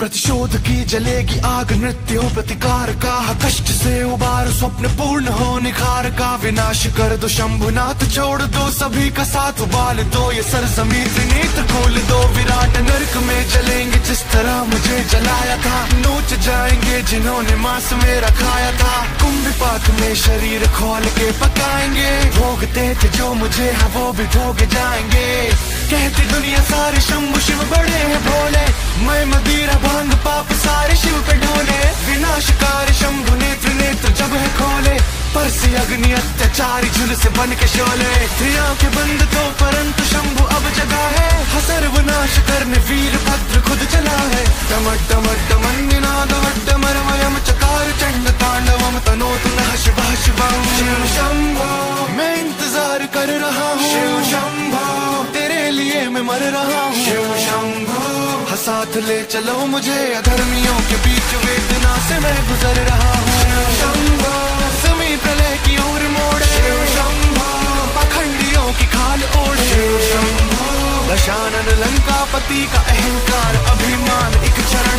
प्रतिशोध की जलेगी आग, नृत्यो प्रतिकार का। कष्ट से उबार, स्वप्न पूर्ण हो, निखार का। विनाश कर दो शंभुनाथ, छोड़ दो सभी का साथ। उबाल दो ये सरजमी त्रिनेत्र खोल दो विराट नरक में। जलेंगे जिस तरह मुझे जलाया था, नोच जाएँगे जिन्होंने मांस में रखाया था। कुंभ पाक में शरीर खोल के पकाएँगे। भोगते थे जो मुझे है, वो भी भोग जाएँगे। कहते दुनिया सारे शंभु शिव बड़े हैं, भोले। खोले पर से अग्नि अत्याचारी झुल से बन के शोले। के बंद तो परंतु शंभु अब जगा है। हसर विनाश करने वीर भद्र खुद चला है। टमट टमट टमन्नाद वड्डमरमयम चकार, चंड तांडवम तनो तुनः शिव शिवम शिव शंभो, मैं इंतज़ार कर रहा हूँ। शिव शंभो, तेरे लिए मैं मर रहा हूँ। शिव शंभो साथ ले चलो मुझे अधर्मियों के बीच वेदना से मैं गुजर रहा हूँ। शानन लंका पति का अहंकार अभिमान एक चरण